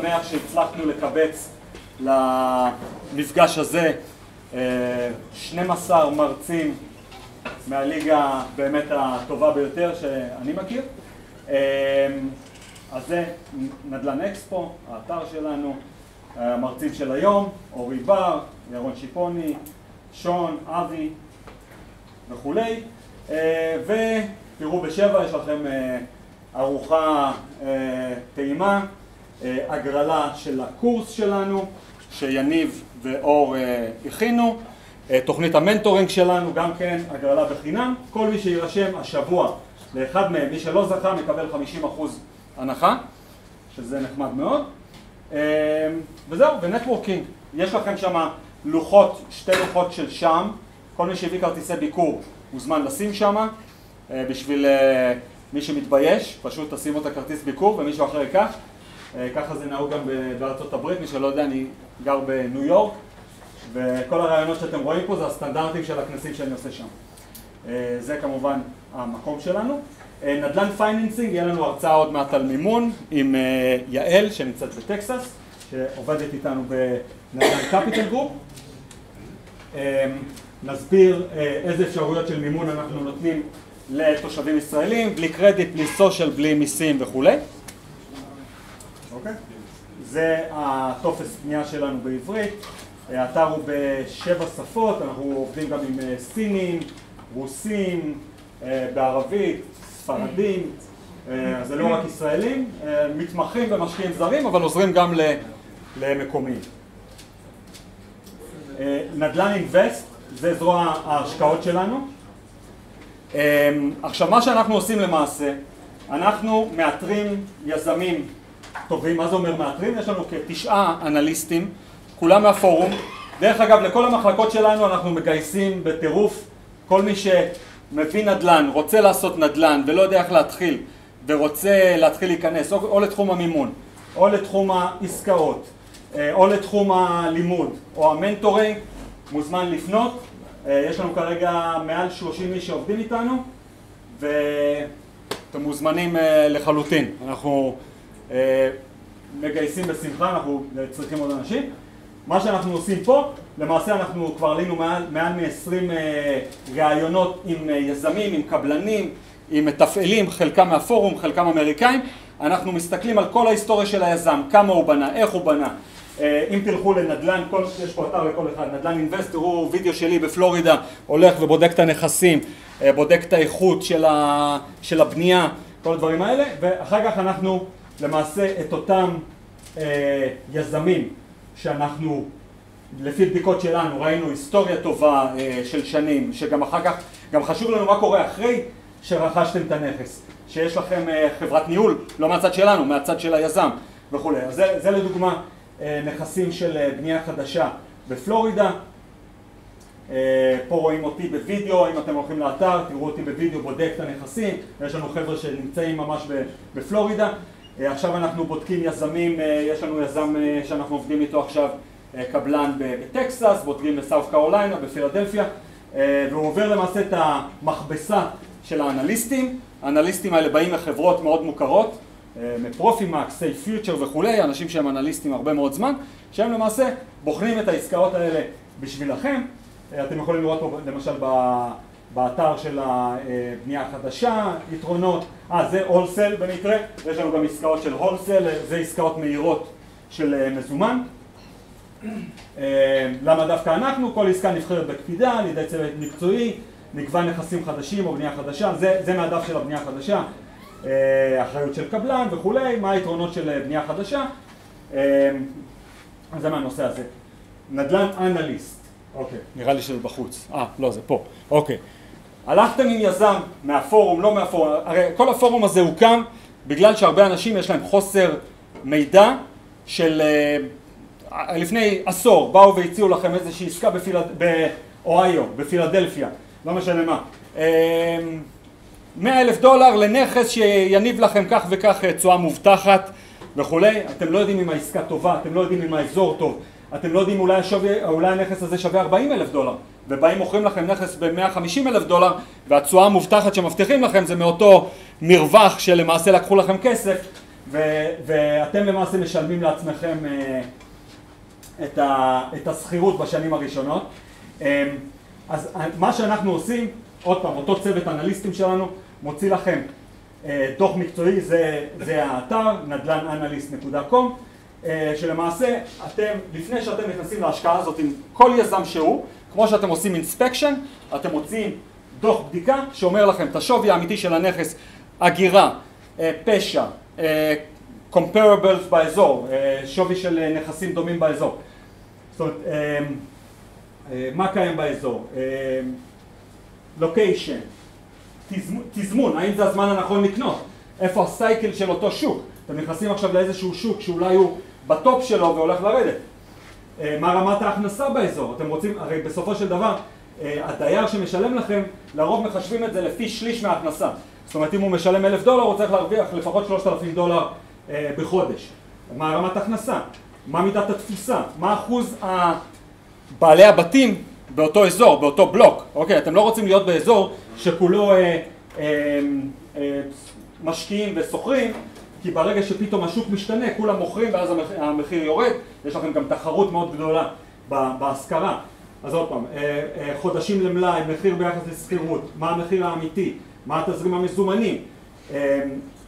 שמח שהצלחנו לקבץ למפגש הזה 12 מרצים מהליגה באמת הטובה ביותר שאני מכיר. אז זה נדל"ן אקספו, האתר שלנו, המרצים של היום, אורי בר, ירון שיפוני, שון, אבי וכולי. ותראו בשבע יש לכם ארוחה טעימה, הגרלה של הקורס שלנו שיניב ואור הכינו, תוכנית המנטורינג שלנו גם כן הגרלה בחינם, כל מי שירשם השבוע לאחד מהם, מי שלא זכה מקבל 50% הנחה, שזה נחמד מאוד, וזהו, ו networking, יש לכם שם לוחות, שתי לוחות של שם, כל מי שהביא כרטיסי ביקור מוזמן לשים שם, בשביל מי שמתבייש, פשוט תשימו את הכרטיס ביקור ומישהו אחר ייקח, ככה זה נהוג גם בארצות הברית, מי שלא יודע אני גר בניו יורק וכל הרעיונות שאתם רואים פה זה הסטנדרטים של הכנסים שאני עושה שם. זה כמובן המקום שלנו. נדל"ן financing, יהיה לנו הרצאה עוד מעט על מימון עם יעל שנמצאת בטקסס, שעובדת איתנו בנדל"ן Capital Group. נסביר איזה אפשרויות של מימון אנחנו נותנים לתושבים ישראלים, בלי קרדיט, בלי סושיאל, בלי מיסים וכולי. אוקיי? זה הטופס פנייה שלנו בעברית, האתר הוא בשבע שפות, אנחנו עובדים גם עם סינים, רוסים, בערבית, ספרדים, אז זה לא רק ישראלים, מתמחים ומשקיעים זרים, אבל עוזרים גם למקומיים. נדל"ן אינבסט, זה זרוע ההשקעות שלנו. עכשיו מה שאנחנו עושים למעשה, אנחנו מאתרים יזמים טובים, מה זה אומר? מאתרים? יש לנו כתשעה אנליסטים, כולם מהפורום, דרך אגב לכל המחלקות שלנו אנחנו מגייסים בטירוף, כל מי שמבין נדל"ן, רוצה לעשות נדל"ן ולא יודע איך להתחיל ורוצה להתחיל להיכנס או, או לתחום המימון, או לתחום העסקאות, או לתחום הלימוד, או המנטורינג, מוזמן לפנות, יש לנו כרגע מעל 30 איש שעובדים איתנו ואתם מוזמנים לחלוטין, אנחנו מגייסים בשמחה, אנחנו צריכים עוד אנשים. מה שאנחנו עושים פה, למעשה אנחנו כבר עלינו מעל, מעל מ-20 ראיונות עם יזמים, עם קבלנים, עם מתפעלים, חלקם מהפורום, חלקם אמריקאים. אנחנו מסתכלים על כל ההיסטוריה של היזם, כמה הוא בנה, איך הוא בנה. אם תלכו לנדל"ן, כל, יש פה אתר לכל אחד, נדל"ן אינבסט, תראו וידאו שלי בפלורידה, הולך ובודק את הנכסים, בודק את האיכות של, ה, של הבנייה, כל הדברים האלה, ואחר כך אנחנו למעשה את אותם אה, יזמים שאנחנו לפי בדיקות שלנו ראינו היסטוריה טובה אה, של שנים שגם אחר כך, גם חשוב לנו מה קורה אחרי שרכשתם את הנכס שיש לכם אה, חברת ניהול, לא מהצד שלנו, מהצד של היזם וכולי. אז זה, זה לדוגמה אה, נכסים של אה, בנייה חדשה בפלורידה. פה רואים אותי בווידאו, אם אתם הולכים לאתר תראו אותי בווידאו בודק את הנכסים. יש לנו חבר'ה שנמצאים ממש בפלורידה עכשיו אנחנו בודקים יזמים, יש לנו יזם שאנחנו עובדים איתו עכשיו קבלן בטקסס, בודקים בסאוף קרוליינה, בפילדלפיה והוא עובר למעשה את המכבסה של האנליסטים. האנליסטים האלה באים מחברות מאוד מוכרות מפרופימקס, סייף פיוטר וכולי, אנשים שהם אנליסטים הרבה מאוד זמן שהם למעשה בוחנים את העסקאות האלה בשבילכם. אתם יכולים לראות פה למשל באתר של הבנייה החדשה, יתרונות, אה זה הולסל במקרה, יש לנו גם עסקאות של הולסל, זה עסקאות מהירות של מזומן. למה דווקא אנחנו? כל עסקה נבחרת בקפידה על ידי צוות מקצועי, נקבע נכסים חדשים או בנייה חדשה, זה, זה מהדף של הבנייה החדשה, אחריות של קבלן וכולי, מה היתרונות של בנייה חדשה, זה מהנושא הזה. נדל"ן אנליסט אוקיי, נראה לי שזה בחוץ. אה, לא, זה פה. אוקיי. הלכתם עם יזם מהפורום, לא מהפורום, הרי כל הפורום הזה הוקם בגלל שהרבה אנשים יש להם חוסר מידע של לפני עשור באו והציעו לכם איזושהי עסקה באוהיו, בפילדלפיה, לא משנה מה. מאה אלף דולר לנכס שיניב לכם כך וכך תשואה מובטחת וכולי, אתם לא יודעים אם העסקה טובה, אתם לא יודעים אם האזור טוב אתם לא יודעים אולי, השווי, אולי הנכס הזה שווה 40 אלף דולר ובאים מוכרים לכם נכס ב-150 אלף דולר והתשואה המובטחת שמבטיחים לכם זה מאותו מרווח שלמעשה לקחו לכם כסף ואתם למעשה משלמים לעצמכם את, את השכירות בשנים הראשונות. אז מה שאנחנו עושים, עוד פעם, אותו צוות אנליסטים שלנו מוציא לכם דוח מקצועי, זה, זה האתר, נדל"נאנליסט.com, שלמעשה אתם, לפני שאתם נכנסים להשקעה הזאת עם כל יזם שהוא, כמו שאתם עושים אינספקשן, אתם מוצאים דוח בדיקה שאומר לכם את השווי האמיתי של הנכס, הגירה, פשע, comparables באזור, שווי של נכסים דומים באזור. זאת אומרת, מה קיים באזור, לוקיישן, תזמון, האם זה הזמן הנכון לקנות, איפה הסייקל של אותו שוק, אתם נכנסים עכשיו לאיזשהו שוק שאולי הוא בטופ שלו והולך לרדת, מה רמת ההכנסה באזור, אתם רוצים, הרי בסופו של דבר הדייר שמשלם לכם, לרוב מחשבים את זה לפי שליש מההכנסה, זאת אומרת אם הוא משלם אלף דולר הוא צריך להרוויח לפחות שלושת אלפים דולר בחודש, מה רמת הכנסה, מה מידת התפוסה, מה אחוז בעלי הבתים באותו אזור, באותו בלוק, אוקיי? אתם לא רוצים להיות באזור שכולו אה, אה, אה, משקיעים ושוכרים, כי ברגע שפתאום השוק משתנה, כולם מוכרים ואז המחיר, המחיר יורד, יש לכם גם תחרות מאוד גדולה בהשכרה. אז עוד פעם, אה, אה, חודשים למלאי, מחיר ביחס לשכירות, מה המחיר האמיתי, מה התזרים המזומנים, אה,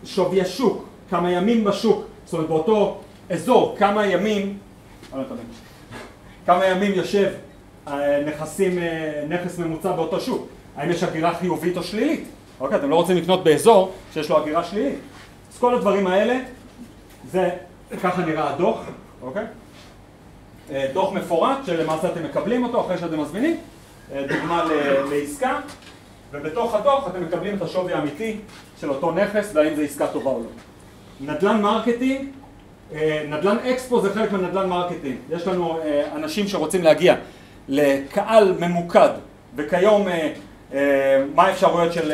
שווי השוק, כמה ימים בשוק, זאת אומרת באותו אזור, כמה ימים, כמה ימים יושב נכסים, נכס ממוצע באותו שוק, האם יש הגירה חיובית או שלילית, אוקיי, אתם לא רוצים לקנות באזור שיש לו הגירה שלילית, אז כל הדברים האלה, זה ככה נראה הדוח, אוקיי, דוח מפורט שלמעשה אתם מקבלים אותו אחרי שאתם מזמינים, דוגמה לעסקה, ובתוך הדוח אתם מקבלים את השווי האמיתי של אותו נכס והאם זו עסקה טובה או לא. נדל"ן marketing נדל"ן אקספו זה חלק מנדל"ן marketing, יש לנו אנשים שרוצים להגיע לקהל ממוקד וכיום מה האפשרויות של,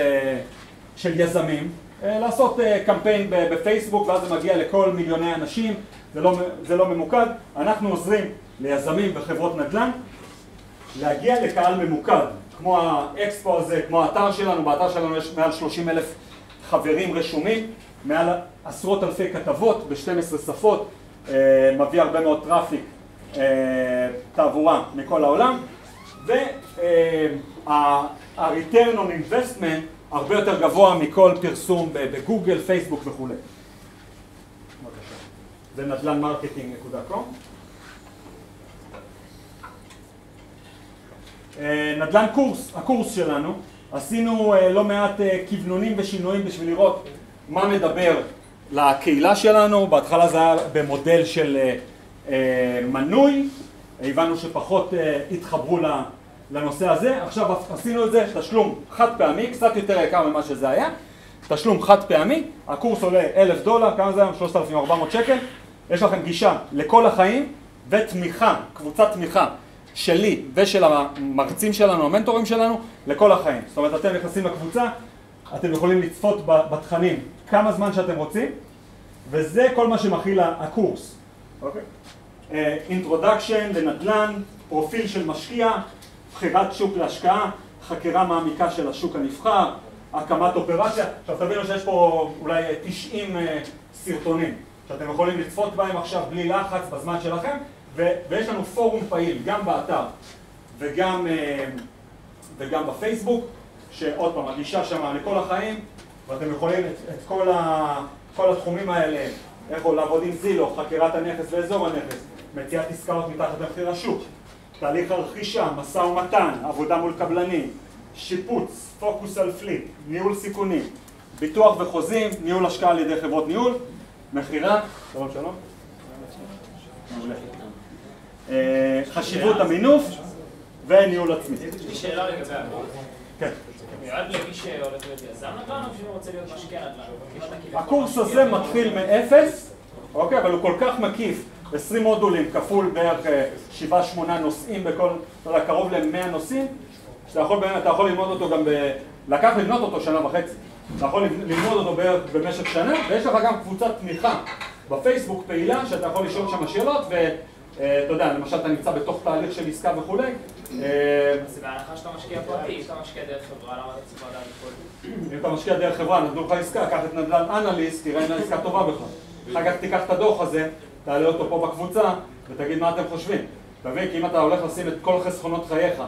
של יזמים? לעשות קמפיין בפייסבוק ואז זה מגיע לכל מיליוני אנשים, זה לא, זה לא ממוקד, אנחנו עוזרים ליזמים וחברות נדל"ן להגיע לקהל ממוקד כמו האקספו הזה, כמו האתר שלנו, באתר שלנו יש מעל 30 אלף חברים רשומים מעל עשרות אלפי כתבות ב-12 שפות, מביא הרבה מאוד traffic, תעבורה מכל העולם. וה-return on investment הרבה יותר גבוה מכל פרסום בגוגל, פייסבוק וכולי. זה נדל"ן marketing.com נדל"ן קורס, הקורס שלנו, עשינו לא מעט כוונונים ושינויים בשביל לראות מה מדבר לקהילה שלנו, בהתחלה זה היה במודל של מנוי, הבנו שפחות התחברו לנושא הזה, עכשיו עשינו את זה תשלום חד פעמי, קצת יותר יקר ממה שזה היה, תשלום חד פעמי, הקורס עולה אלף דולר, כמה זה היום? 3,400 שקל, יש לכם גישה לכל החיים ותמיכה, קבוצת תמיכה שלי ושל המרצים שלנו, המנטורים שלנו, לכל החיים. זאת אומרת, אתם נכנסים לקבוצה, אתם יכולים לצפות בתכנים כמה זמן שאתם רוצים, וזה כל מה שמכיל הקורס. introduction לנדל"ן, פרופיל של משקיע, בחירת שוק להשקעה, חקירה מעמיקה של השוק הנבחר, הקמת אופרציה. עכשיו תבינו שיש פה אולי 90 סרטונים שאתם יכולים לצפות בהם עכשיו בלי לחץ בזמן שלכם, ויש לנו פורום פעיל גם באתר וגם, וגם בפייסבוק, שעוד פעם, הגישה שם לכל החיים, ואתם יכולים את, את כל, ה, כל התחומים האלה, איך לעבוד עם זילו, חקירת הנכס ואזור הנכס, מציאת עסקאות מתחת למחיר השוק, תהליך הרכישה, משא ומתן, עבודה מול קבלנים, שיפוץ, פוקוס על פליט, ניהול סיכונים, ביטוח וחוזים, ניהול השקעה על ידי חברות ניהול, מכירה, שלום שלום, חשיבות המינוף וניהול עצמי. יש לי שאלה לגבי הקורס. כן. מיועד למי שהולך להיות יזם נדל"ן או שמי רוצה להיות משקיע נדל"ן? הקורס הזה מתחיל מאפס, אוקיי, אבל הוא כל כך מקיף, 20 מודולים כפול בערך 7-8 נושאים בכל, אתה יודע, קרוב ל-100 נושאים, שאתה יכול אתה יכול ללמוד אותו גם ב... לקח לבנות אותו שנה וחצי. אתה יכול ללמוד אותו בערך במשך שנה, ויש לך גם קבוצת תמיכה בפייסבוק פעילה, שאתה יכול לשאול שם שאלות, ואתה יודע, למשל אתה נמצא בתוך תהליך של עסקה וכולי. זה בהנחה שאתה משקיע פרטי, אם אתה משקיע דרך חברה, למה אתה צריך לדעת את? אם אתה משקיע דרך חברה, נתנו לך עסקה, קח את נדל"ן אנליסט, תראה אם העסקה טובה בכלל. אחר כך תיקח את הדוח הזה, תעלה אותו פה בקבוצה, ותגיד מה אתם חושבים. אתה מבין? כי אם אתה הולך לשים את כל חסכונות חייך,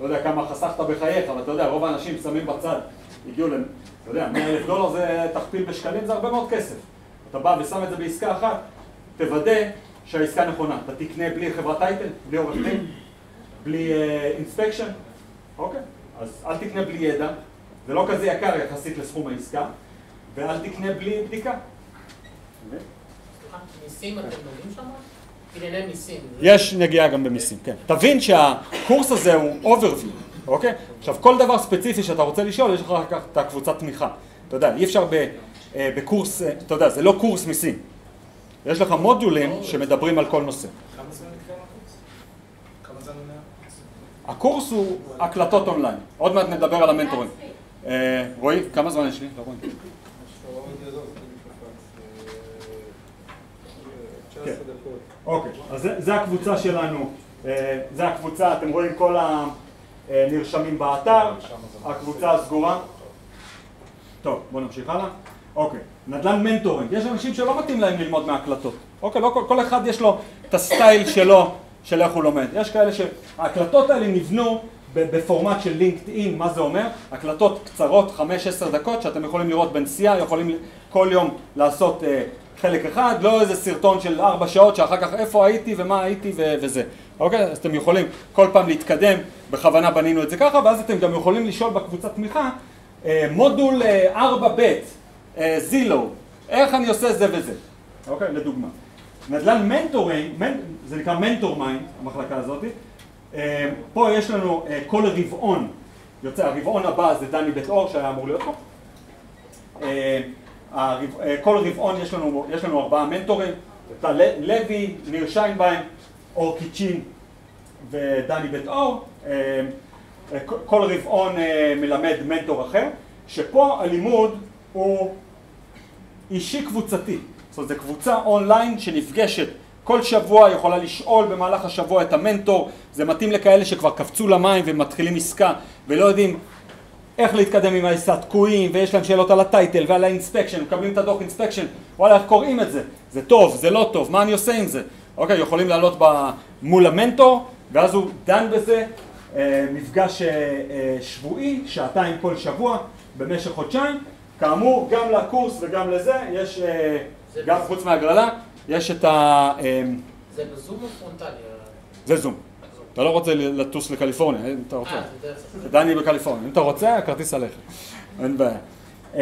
לא יודע כמה חסכת בחייך, אבל אתה יודע, רוב האנשים שמים בצד, הגיעו ל... אתה יודע, 100 אלף דולר זה תכפיל בשקלים, זה הרבה מאוד כסף. אתה בא ושם את זה בעסקה אחת, תוודא שהעסקה נכונה. אתה תקנה בלי חברת טייטל, בלי עורך דין, בלי אינספקשן, uh, אוקיי? אז אל תקנה בלי ידע, זה לא כזה יקר יחסית לסכום העסקה, ואל תקנה בלי בדיקה. מיסים אתם לומדים שם? ענייני מיסים. יש נגיעה גם במיסים, כן. תבין שהקורס הזה הוא overview, אוקיי? עכשיו, כל דבר ספציפי שאתה רוצה לשאול, יש לך אחר כך את הקבוצת תמיכה. אתה יודע, אי אפשר ב, אה, בקורס, אה, אתה יודע, זה לא קורס מיסים. יש לך מודולים שמדברים על כל נושא. כמה זמן נקרא הקורס? כמה זמן? הקורס הוא הקלטות אונליין. עוד מעט נדבר על המנטורים. אה, רועי, כמה זמן יש לי? לא רואים. כן. אוקיי, אז זה- זה הקבוצה שלנו, אה, זה הקבוצה, אתם רואים כל הנרשמים באתר, הקבוצה הסגורה. טוב, בואו נמשיך הלאה. אוקיי, נדל"ן mentoring, יש אנשים שלא מתאים להם ללמוד מהקלטות. אוקיי, לא כל, כל אחד יש לו את הסטייל שלו, של איך הוא לומד. יש כאלה שההקלטות האלה נבנו בפורמט של LinkedIn, מה זה אומר? הקלטות קצרות, 5-10 דקות, שאתם יכולים לראות בנסיעה, יכולים כל יום לעשות אה, חלק אחד, לא איזה סרטון של 4 שעות שאחר כך איפה הייתי ומה הייתי ו- וזה. אוקיי? אז אתם יכולים כל פעם להתקדם, בכוונה בנינו את זה ככה, ואז אתם גם יכולים לשאול בקבוצת תמיכה, אה, מודול אה, 4ב', אה, Zillow, איך אני עושה זה וזה. אוקיי? לדוגמה. נדל"ן mentoring, מנ... זה נקרא Mentor Mind, המחלקה הזאת. אה, פה יש לנו אה, כל רבעון, יוצא הרבעון הבא זה דני בית אור שהיה אמור להיות פה. אה, אה, כל רבעון יש לנו, יש לנו ארבעה מנטורים, לוי, ניר שיינביין, אור קיצ'ין ודני בית אור. אה, אה, כל- רבעון מלמד מנטור אחר, שפה הלימוד הוא אישי קבוצתי. זאת אומרת, זו קבוצה אונליין שנפגשת כל שבוע, יכולה לשאול במהלך השבוע את המנטור, זה מתאים לכאלה שכבר קפצו למים ומתחילים עסקה ולא יודעים איך להתקדם עם העסקה, תקועים ויש להם שאלות על ה title ועל ה inspection, מקבלים את הדוח inspection, וואלה איך קוראים את זה, זה טוב, זה לא טוב, מה אני עושה עם זה? אוקיי, יכולים לעלות ב- מול המנטור ואז הוא דן בזה, אה, מפגש אה, אה, שבועי, שעתיים כל שבוע, במשך חודשיים, כאמור גם לקורס וגם לזה יש, אה, גם בזום. חוץ מהגרלה, יש את ה... אה, זה בזום או פרונטלי? זה זום. אתה לא רוצה לטוס לקליפורניה, אם אתה רוצה. אה. דני בקליפורניה, אם אתה רוצה, הכרטיס עליך, אין בעיה. אמ,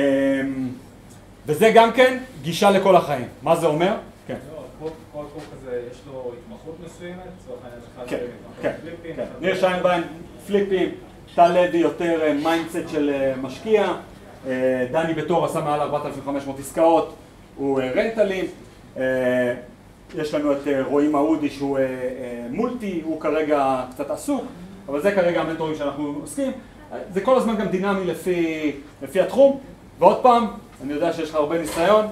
וזה גם כן גישה לכל החיים. מה זה אומר? כן. לא, כל- כל קורס כזה יש לו התמחות מסוימת, לצורך העניין כן, כן, פליפים, כן. ניר שיינביין, פליפים, טל לוי יותר אה, mindset של אה, משקיע, אה, דני בית אור עשה מעל 4,500 עסקאות, הוא אה, רנטלים, אה, יש לנו את אה, רועי מעודי שהוא אה, אה, מולטי, הוא כרגע קצת עסוק, אבל זה כרגע המנטורים שאנחנו עוסקים. זה כל הזמן גם דינמי לפי, לפי התחום, ועוד פעם, אני יודע שיש לך הרבה ניסיון,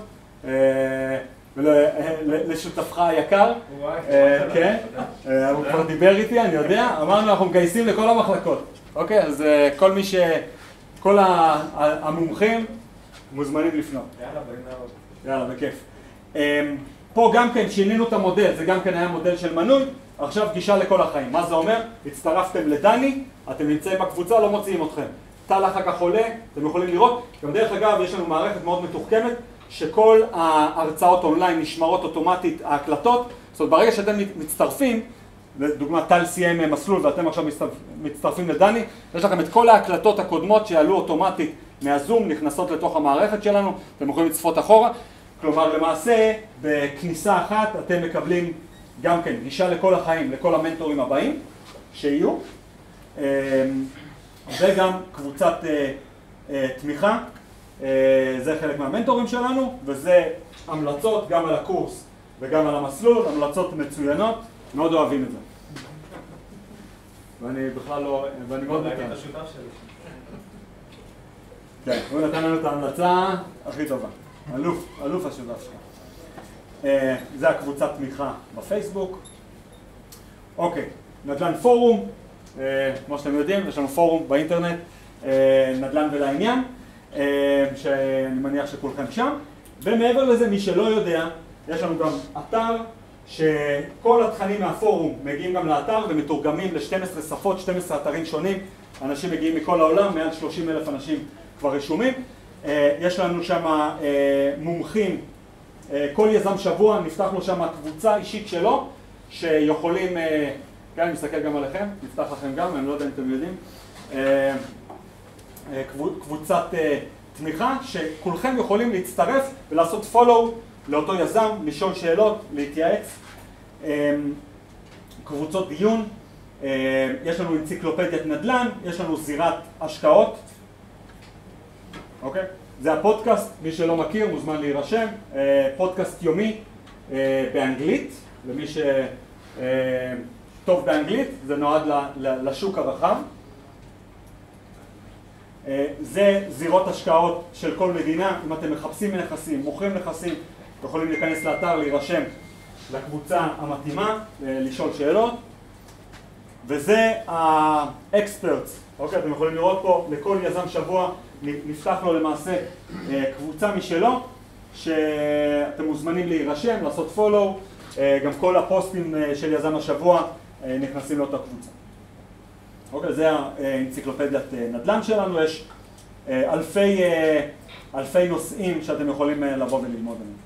ולשותפך היקר. כן, הוא כבר דיבר איתי, אני יודע, אמרנו אנחנו מגייסים לכל המחלקות, אוקיי, אז כל מי ש... כל המומחים מוזמנים לפנות, יאללה, בכיף. פה גם כן שינינו את המודל, זה גם כן היה מודל של מנוי, עכשיו גישה לכל החיים, מה זה אומר? הצטרפתם לדני, אתם נמצאים בקבוצה, לא מוציאים אתכם. טל אחר כך עולה, אתם יכולים לראות, גם דרך אגב יש לנו מערכת מאוד מתוחכמת, שכל ההרצאות אונליין נשמרות אוטומטית, ההקלטות, זאת אומרת ברגע שאתם מצטרפים, לדוגמה טל סיים מסלול ואתם עכשיו מצטרפ- מצטרפים לדני, יש לכם את כל ההקלטות הקודמות שיעלו אוטומטית מהזום, נכנסות לתוך המערכת שלנו, אתם יכולים לצפות אחורה, כלומר למעשה בכניסה אחת אתם מקבלים גם כן גישה לכל החיים, לכל המנטורים הבאים שיהיו, אמ, וגם קבוצת אה, אה, תמיכה, אה, זה חלק מהמנטורים שלנו, וזה המלצות גם על הקורס וגם על המסלול, המלצות מצוינות, מאוד אוהבים את זה. ואני בכלל לא, ואני מאוד שלי. כן, הוא נתן לנו את ההמלצה הכי טובה. אלוף, אלוף השותף שלך. אה, זה הקבוצת תמיכה בפייסבוק. אוקיי, נדל"ן פורום, אה, כמו שאתם יודעים, יש לנו פורום באינטרנט, אה, נדל"ן ולעניין, אה, שאני מניח שכולכם שם. ומעבר לזה, מי שלא יודע, יש לנו גם אתר שכל התכנים מהפורום מגיעים גם לאתר ומתורגמים ל-12 שפות, 12 אתרים שונים, אנשים מגיעים מכל העולם, מעל 30 אלף אנשים כבר רשומים. אה, יש לנו שם אה, מומחים, אה, כל יזם שבוע נפתח לו שם קבוצה אישית שלו, שיכולים, כן, אני מסתכל גם עליכם, נפתח לכם גם, אני לא יודע אם אתם יודעים, קבוצת תמיכה, שכולכם יכולים להצטרף ולעשות follow לאותו יזם, לשאול שאלות, להתייעץ. קבוצות דיון, יש לנו אנציקלופדיית נדל"ן, יש לנו זירת השקעות, אוקיי? זה הפודקאסט, מי שלא מכיר מוזמן להירשם, אה, פודקאסט יומי אה, באנגלית, למי שטוב אה, באנגלית, זה נועד לשוק הרחב. זה זירות השקעות של כל מדינה, אם אתם מחפשים נכסים, מוכרים נכסים, אתם יכולים להיכנס לאתר, להירשם לקבוצה המתאימה, לשאול שאלות. וזה האקספרטס, אוקיי? אתם יכולים לראות פה לכל יזם שבוע נפתח לו למעשה אה, קבוצה משלו, שאתם מוזמנים להירשם, לעשות פולו, אה, גם כל הפוסטים אה, של יזם השבוע נכנסים לאותה קבוצה. אוקיי, זה האנציקלופדיית נדל"ן שלנו, יש אלפי, אלפי נושאים שאתם יכולים לבוא וללמוד עליהם.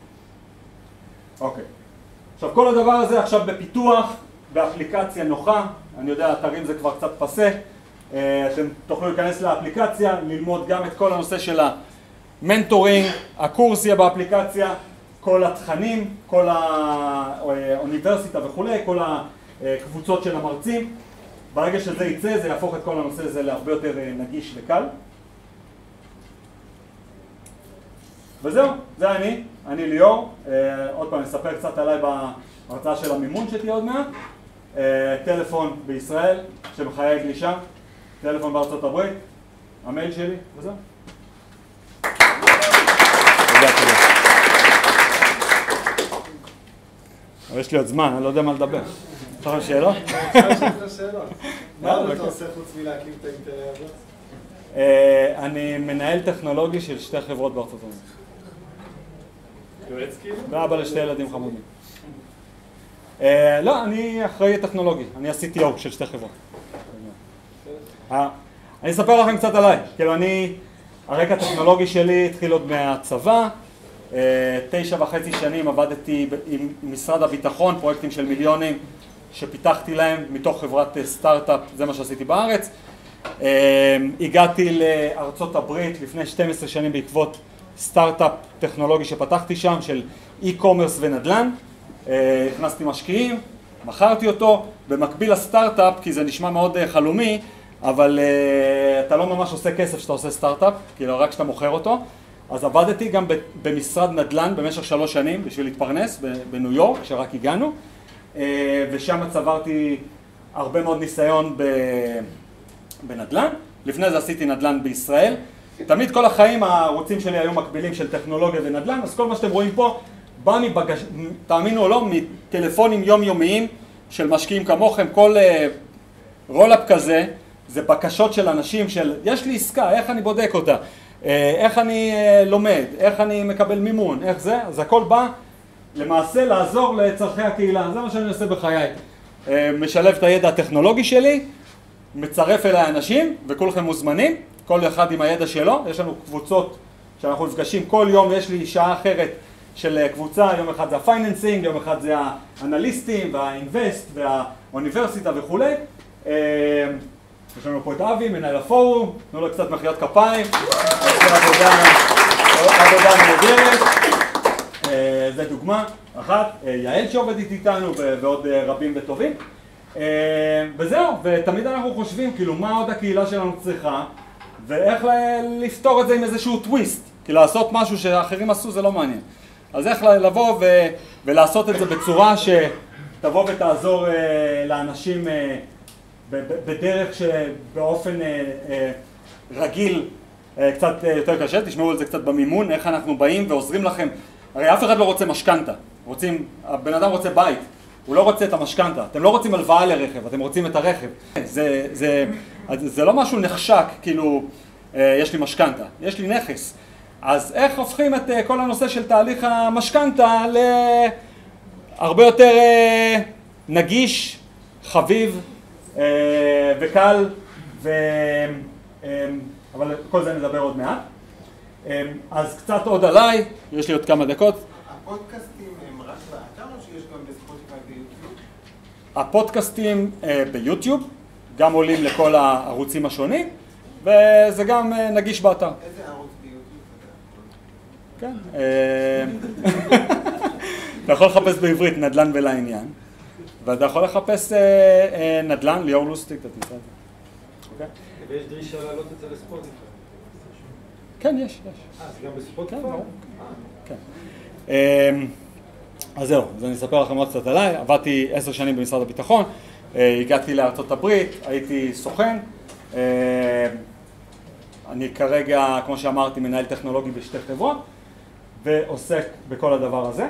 אוקיי, עכשיו כל הדבר הזה עכשיו בפיתוח, באפליקציה נוחה, אני יודע, אתרים זה כבר קצת פסה, אתם תוכלו להיכנס לאפליקציה, ללמוד גם את כל הנושא של המנטורינג, הקורס יהיה באפליקציה, כל התכנים, כל האוניברסיטה וכולי, כל הקבוצות של המרצים. ברגע שזה יצא זה יהפוך את כל הנושא הזה להרבה יותר אה, נגיש וקל. וזהו, זה אני, אני ליאור, אה, עוד פעם נספר קצת עליי בהרצאה של המימון שתהיה עוד מעט. טלפון בישראל שמחייג לי שם, טלפון בארצות הברית, המייל שלי, וזהו. אבל יש לי עוד זמן, אני לא יודע מה לדבר. יש לכם שאלות? מה אתה עושה חוץ מלהקים את הזאת? אה, אני מנהל טכנולוגי של שתי חברות בארצות הברית. יועץ כאילו? ואבא לשתי ילדים חמודים. אה, לא, אני אחראי טכנולוגי, אני ה-CTO של שתי חברות. אה, אני אספר לכם קצת עליי, כאילו אני, הרקע הטכנולוגי שלי התחיל עוד מהצבא, אה, תשע וחצי שנים עבדתי עם משרד הביטחון, פרויקטים של מיליונים שפיתחתי להם מתוך חברת אה, סטארט-אפ, זה מה שעשיתי בארץ. הגעתי לארצות הברית לפני 12 שנים בעקבות סטארט-אפ טכנולוגי שפתחתי שם של e-commerce ונדל"ן, הכנסתי משקיעים, מכרתי אותו, במקביל לסטארט-אפ, כי זה נשמע מאוד חלומי, אבל uh, אתה לא ממש עושה כסף כשאתה עושה סטארט-אפ, כאילו רק כשאתה מוכר אותו. אז עבדתי גם במשרד נדל"ן במשך שלוש שנים בשביל להתפרנס בניו יורק, כשרק הגענו, uh, ושם צברתי הרבה מאוד ניסיון בנדל"ן. לפני זה עשיתי נדל"ן בישראל. תמיד כל החיים הערוצים שלי היו מקבילים של טכנולוגיה ונדל"ן, אז כל מה שאתם רואים פה בא מבגש... תאמינו או לא, מטלפונים יומיומיים של משקיעים כמוכם, כל uh, רולאפ כזה זה בקשות של אנשים של יש לי עסקה, איך אני בודק אותה, אה, איך אני אה, לומד, איך אני מקבל מימון, איך זה, אז הכל בא למעשה לעזור לצורכי הקהילה, זה מה שאני עושה בחיי. אה, משלב את הידע הטכנולוגי שלי, מצרף אליי אנשים וכולכם מוזמנים, כל אחד עם הידע שלו, יש לנו קבוצות שאנחנו נפגשים כל יום, יש לי שעה אחרת של קבוצה, יום אחד זה ה financing, יום אחד זה האנליסטים וה invest והאוניברסיטה וכולי. יש לנו פה את אבי, מנהל הפורום, תנו לו קצת מחיאות כפיים, עבודה נהדרת, אה, זה דוגמה אחת, אה, יעל שעובדת איתנו ועוד אה, רבים וטובים, וזהו, ותמיד אנחנו חושבים כאילו מה עוד הקהילה שלנו צריכה ואיך לפתור את זה עם איזשהו טוויסט, כי לעשות משהו שאחרים עשו זה לא מעניין, אז איך לבוא ולעשות את זה בצורה שתבוא ותעזור לאנשים בדרך שבאופן אה, אה, רגיל אה, קצת יותר קשה, תשמעו על זה קצת במימון, איך אנחנו באים ועוזרים לכם, הרי אף אחד לא רוצה משכנתה, רוצים, הבן אדם רוצה בית, הוא לא רוצה את המשכנתה, אתם לא רוצים הלוואה לרכב, אתם רוצים את הרכב, זה, זה, זה לא משהו נחשק, כאילו יש לי משכנתה, יש לי נכס, אז איך הופכים את כל הנושא של תהליך המשכנתה להרבה יותר נגיש, חביב וקל, ו... אה, אבל כל זה נדבר עוד מעט. אה, אז קצת עוד עליי, יש לי עוד כמה דקות. הפודקאסטים הם רק באתר או שיש גם בספוטיפיי ויוטיוב? הפודקאסטים אה, ביוטיוב, גם עולים לכל הערוצים השונים, וזה גם אה, נגיש באתר. איזה ערוץ ביוטיוב? כן. אה, אתה יכול לחפש בעברית נדל"ן ולעניין, ואתה יכול לחפש אה, אה, נדל"ן, ליאור לוסטיק, אתה תמצא את זה. אוקיי? ויש דרישה להעלות את זה לספוטיפיי. כן, יש, יש. אה, זה גם בספוטיפיי? כן. אה, כן. אמ, אז זהו, אז אני אספר לכם עוד קצת עליי. עבדתי עשר שנים במשרד הביטחון, אה, הגעתי לארצות הברית, הייתי סוכן. אה, אני כרגע, כמו שאמרתי, מנהל טכנולוגי בשתי חברות, ועוסק בכל הדבר הזה.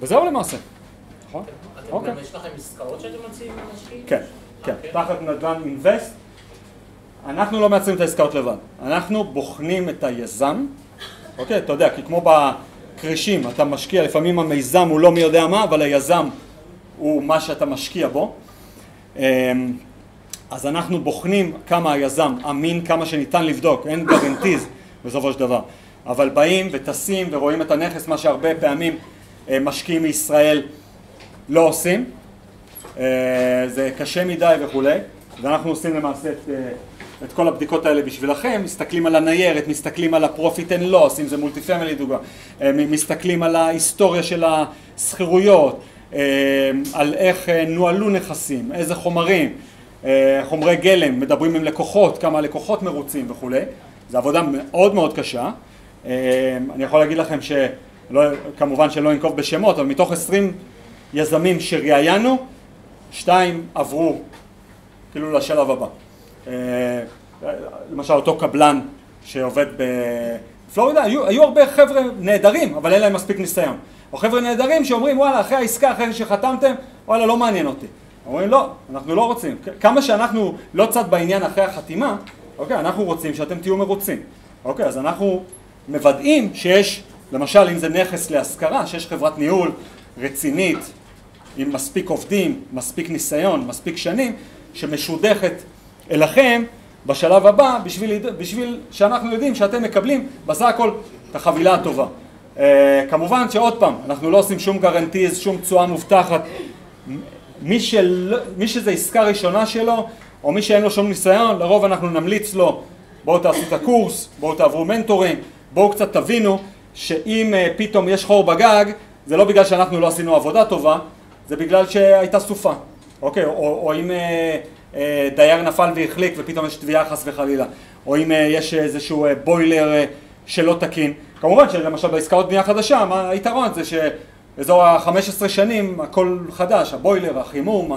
וזהו למעשה, נכון? אוקיי. גם, יש לכם עסקאות שאתם מציעים למשקיעים? כן, כן, אוקיי. תחת נדל"ן אינבסט. אנחנו לא מייצרים את העסקאות לבד, אנחנו בוחנים את היזם, אוקיי, אתה יודע, כי כמו בכרישים, אתה משקיע, לפעמים המיזם הוא לא מי יודע מה, אבל היזם הוא מה שאתה משקיע בו. אמ, אז אנחנו בוחנים כמה היזם אמין, כמה שניתן לבדוק, אין גרנטיז בסופו של דבר, אבל באים וטסים ורואים את הנכס, מה שהרבה פעמים משקיעים מישראל לא עושים, אה, זה קשה מדי וכולי, ואנחנו עושים למעשה את, אה, את כל הבדיקות האלה בשבילכם, מסתכלים על הניירת, מסתכלים על ה-profit and loss, אם זה מולטי פמילי דוגמה, אה, מסתכלים על ההיסטוריה של השכירויות, אה, על איך אה, נוהלו נכסים, איזה חומרים, אה, חומרי גלם, מדברים עם לקוחות, כמה לקוחות מרוצים וכולי, זו עבודה מאוד מאוד קשה. אה, אני יכול להגיד לכם שלא, כמובן שלא אנקוב בשמות, אבל מתוך 20 יזמים שראיינו, שתיים עברו כאילו לשלב הבא. אה, למשל אותו קבלן שעובד בפלורידה, היו, היו הרבה חבר'ה נהדרים, אבל אין להם מספיק ניסיון. או חבר'ה נהדרים שאומרים וואלה אחרי העסקה, אחרי שחתמתם, וואלה לא מעניין אותי. אומרים לא, אנחנו לא רוצים. כמה שאנחנו לא צד בעניין אחרי החתימה, אוקיי, אנחנו רוצים שאתם תהיו מרוצים. אוקיי, אז אנחנו מוודאים שיש, למשל אם זה נכס להשכרה, שיש חברת ניהול רצינית, עם מספיק עובדים, מספיק ניסיון, מספיק שנים, שמשודכת אליכם בשלב הבא בשביל, בשביל שאנחנו יודעים שאתם מקבלים בסך הכל את החבילה הטובה. Uh, כמובן שעוד פעם, אנחנו לא עושים שום גרנטיז, שום תשואה מובטחת. מי, של, מי שזה עסקה ראשונה שלו, או מי שאין לו שום ניסיון, לרוב אנחנו נמליץ לו, בואו תעשו את הקורס, בואו תעברו מנטורים, בואו קצת תבינו שאם uh, פתאום יש חור בגג, זה לא בגלל שאנחנו לא עשינו עבודה טובה, זה בגלל שהייתה סופה, אוקיי? או, או אם אה, אה, דייר נפל והחליק ופתאום יש תביעה חס וחלילה, או אם אה, יש איזשהו אה, בוילר אה, שלא תקין. כמובן שלמשל בעסקאות בנייה חדשה, מה היתרון זה שאזור ה-15 שנים הכל חדש, הבוילר, החימום,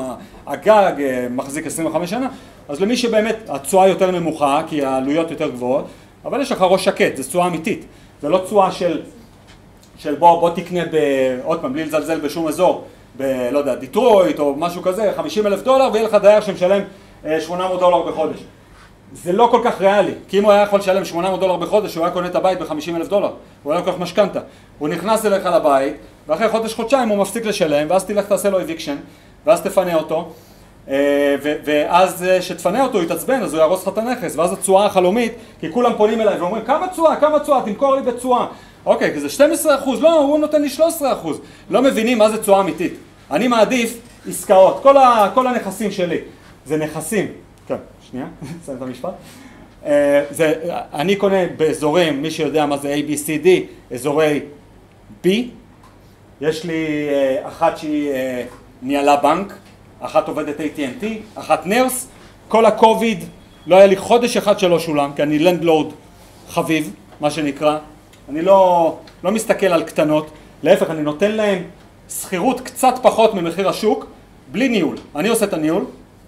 הגג אה, מחזיק 25 שנה, אז למי שבאמת התשואה יותר נמוכה, כי העלויות יותר גבוהות, אבל יש לך ראש שקט, זו תשואה אמיתית, זה לא תשואה של של בוא, בוא תקנה, ב, עוד פעם, בלי לזלזל בשום אזור, ב... לא יודע, דיטרויט או משהו כזה, 50 אלף דולר, ויהיה לך דייר שמשלם אה, 800 דולר בחודש. זה לא כל כך ריאלי, כי אם הוא היה יכול לשלם 800 דולר בחודש, הוא היה קונה את הבית ב-50 אלף דולר, הוא היה לוקח משכנתה. הוא נכנס אליך לבית, ואחרי חודש-חודשיים הוא מפסיק לשלם, ואז תלך תעשה לו אביקשן, ואז תפנה אותו, אה, ואז אה, שתפנה אותו, יתעצבן, אז הוא יהרוס לך את הנכס, ואז התשואה החלומית, כי כולם פונים אליי ואומרים, כמה תשואה, כמה תשואה, תמכור לי בתשואה. אוקיי, כי זה 12 אחוז, לא, הוא נותן לי 13 אחוז. לא מבינים מה זה תשואה אמיתית. אני מעדיף עסקאות, כל, ה- כל הנכסים שלי, זה נכסים. כן, שנייה, נסיים את המשפט. אה, זה, אני קונה באזורים, מי שיודע מה זה ABCD, אזורי B, יש לי אה, אחת שהיא אה, ניהלה בנק, אחת עובדת AT&T, אחת נרס, כל הקוביד, לא היה לי חודש אחד שלא שולם, כי אני לנדלורד חביב, מה שנקרא, אני לא, לא מסתכל על קטנות, להפך, אני נותן להם שכירות קצת פחות ממחיר השוק, בלי ניהול. אני עושה את הניהול,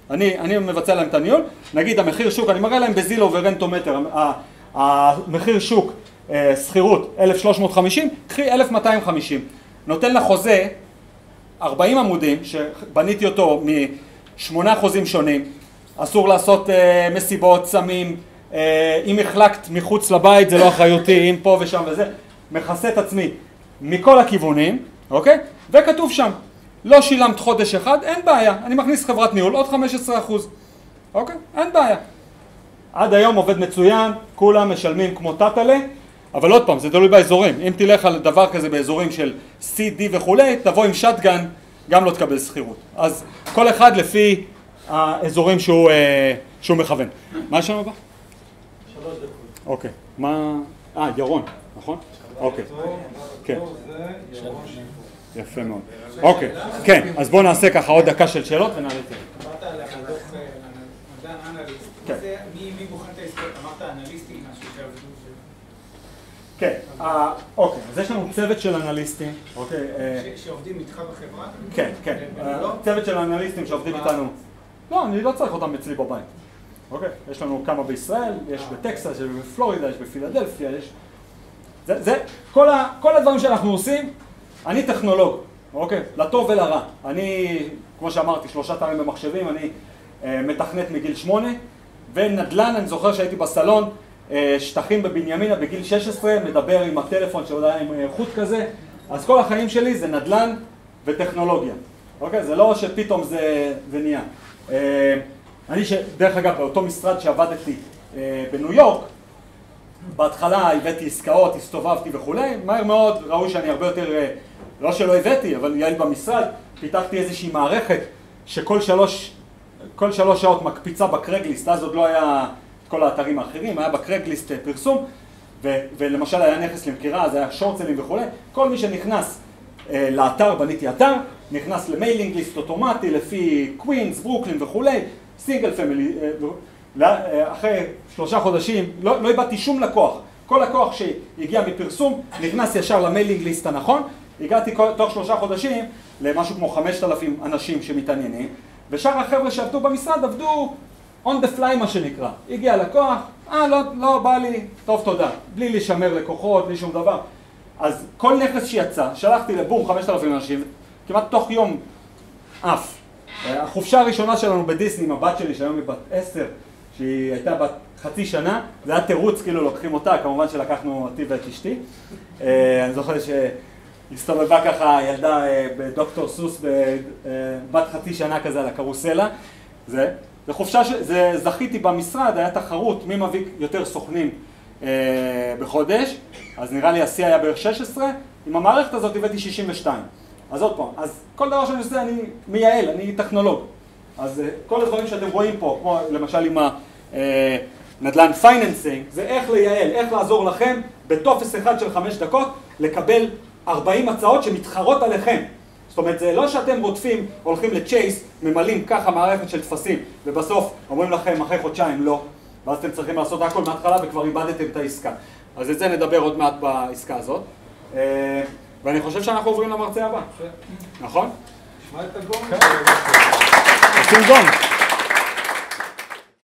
אני, אני מבצע להם את הניהול, נגיד המחיר שוק, אני מראה להם בזילו ורנטומטר, המחיר שוק אה, שכירות 1,350, קחי 1,250, נותן לחוזה 40 עמודים, שבניתי אותו משמונה חוזים שונים, אסור לעשות אה, מסיבות, סמים, אה, אם החלקת מחוץ לבית זה לא אחריותי, אם פה ושם וזה, מכסה את עצמי מכל הכיוונים, אוקיי? וכתוב שם, לא שילמת חודש אחד, אין בעיה, אני מכניס חברת ניהול, עוד 15 אחוז, אוקיי? אין בעיה. עד היום עובד מצוין, כולם משלמים כמו טאטאלה, אבל עוד פעם, זה תלוי באזורים. אם תלך על דבר כזה באזורים של C, D וכולי, תבוא עם שטגן, גם לא תקבל שכירות. אז כל אחד לפי האזורים שהוא, אה, שהוא מכוון. מה לנו הבא? שלוש דקות. אוקיי. מה... אה, ירון, נכון? אוקיי. כן. יפה מאוד. אוקיי, כן, אז בואו נעשה ככה עוד דקה של שאלות ונעלה את זה. דיברת על הדוח אה, מדען אנליסט. כן. מי בוחן את העסקאות? אמרת אנליסטים, משהו שעבדו. כן, אה, אוקיי, אז יש לנו צוות של אנליסטים, אוקיי, אה, שעובדים איתך בחברה? כן, כן, אה, צוות של אנליסטים שעובדים איתנו, לא, אני לא צריך אותם אצלי בבית, אוקיי, יש לנו כמה בישראל, יש בטקסס, יש בפלורידה, יש בפילדלפיה, יש, זה, זה, כל, ה, כל הדברים שאנחנו עושים, אני טכנולוג, אוקיי, לטוב ולרע, אני, כמו שאמרתי, שלושה תארים במחשבים, אני אה, מתכנת מגיל שמונה, ונדל"ן, אני זוכר שהייתי בסלון, שטחים בבנימינה בגיל 16, מדבר עם הטלפון שעוד היה עם אה, חוט כזה, אז כל החיים שלי זה נדל"ן וטכנולוגיה, אוקיי? זה לא שפתאום זה, זה נהיה. אה, אני, ש... דרך אגב, באותו משרד שעבדתי אה, בניו יורק, בהתחלה הבאתי עסקאות, הסתובבתי וכולי, מהר מאוד ראו שאני הרבה יותר, אה, לא שלא הבאתי, אבל יעיל במשרד, פיתחתי איזושהי מערכת שכל שלוש, כל שלוש שעות מקפיצה ב Craigslist, אז עוד לא היה כל האתרים האחרים, היה ב Craigslist אה, פרסום, ו, ולמשל היה נכס למכירה, אז היה short sale ים וכולי, כל מי שנכנס אה, לאתר, בניתי אתר, נכנס ל mailing list אוטומטי לפי קווינס, ברוקלין וכולי, single family, אה, אה, אחרי שלושה חודשים, לא, לא איבדתי שום לקוח. כל לקוח שהגיע מפרסום נכנס ישר ל mailing list הנכון. הגעתי כל, תוך שלושה חודשים למשהו כמו 5,000 אנשים שמתעניינים, ושאר החבר'ה שעבדו במשרד עבדו on the fly מה שנקרא. הגיע לקוח, אה לא, לא בא לי, טוב תודה, בלי לשמר לקוחות, בלי שום דבר. אז כל נכס שיצא, שלחתי לבום 5,000 אנשים, כמעט תוך יום עף. החופשה הראשונה שלנו בדיסני עם הבת שלי, שהיום היא בת עשר, שהיא הייתה בת חצי שנה, זה היה תירוץ, כאילו לוקחים אותה, כמובן שלקחנו אותי ואת אשתי. אה, אני זוכר שהסתובבה ככה ילדה אה, בדוקטור סוס, אה, בת חצי שנה כזה על הקרוסלה. זה, זה חופשה, ש... זה זכיתי במשרד, היה תחרות מי מביא יותר סוכנים אה, בחודש, אז נראה לי השיא היה בערך 16, עם המערכת הזאת הבאתי 62. אז עוד פעם, אז כל דבר שאני עושה אני מייעל, אני טכנולוג. אז אה, כל הדברים שאתם רואים פה, כמו למשל עם הנדל"ן financing, זה איך לייעל, איך לעזור לכם בטופס אחד של חמש דקות לקבל 40 הצעות שמתחרות עליכם. זאת אומרת, זה לא שאתם רודפים, הולכים ל Chase, ממלאים ככה מערכת של טפסים, ובסוף אומרים לכם אחרי חודשיים לא, ואז אתם צריכים לעשות הכל מההתחלה וכבר איבדתם את העסקה. אז את זה נדבר עוד מעט בעסקה הזאת. אה, ואני חושב שאנחנו עוברים למרצה הבא, נכון? תשמע את הגונג. עושים גונג.